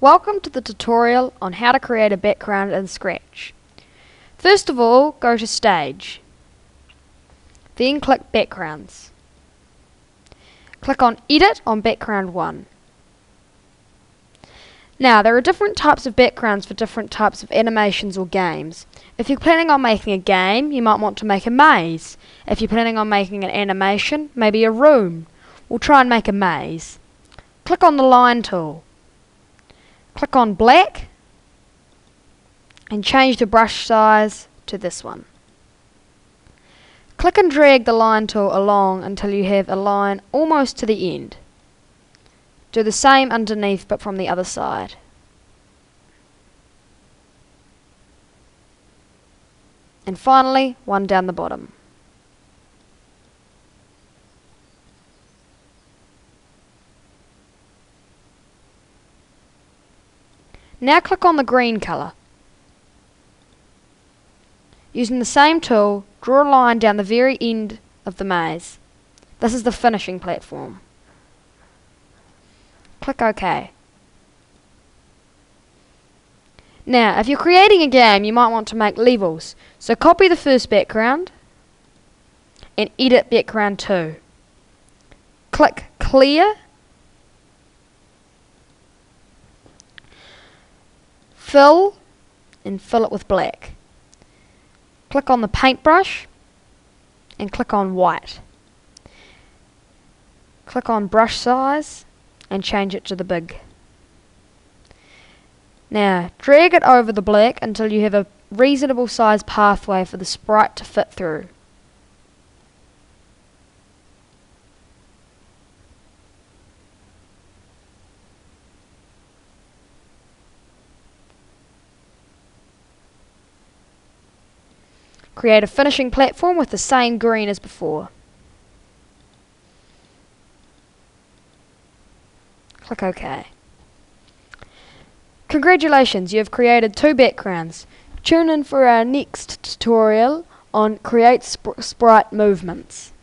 Welcome to the tutorial on how to create a background in Scratch. First of all, go to Stage. Then click Backgrounds. Click on Edit on Background 1. Now, there are different types of backgrounds for different types of animations or games. If you're planning on making a game, you might want to make a maze. If you're planning on making an animation, maybe a room. We'll try and make a maze. Click on the Line tool. Click on Black and change the brush size to this one. Click and drag the line tool along until you have a line almost to the end. Do the same underneath but from the other side. And finally, one down the bottom. Now click on the green colour. Using the same tool, draw a line down the very end of the maze. This is the finishing platform. Click OK. Now, if you're creating a game, you might want to make levels. So copy the first background and edit background 2. Click Clear. Fill and fill it with black. Click on the paintbrush and click on white. Click on brush size and change it to the big. Now, drag it over the black until you have a reasonable size pathway for the sprite to fit through. Create a finishing platform with the same green as before. Click OK. Congratulations, you have created two backgrounds. Tune in for our next tutorial on Create Sp Sprite Movements.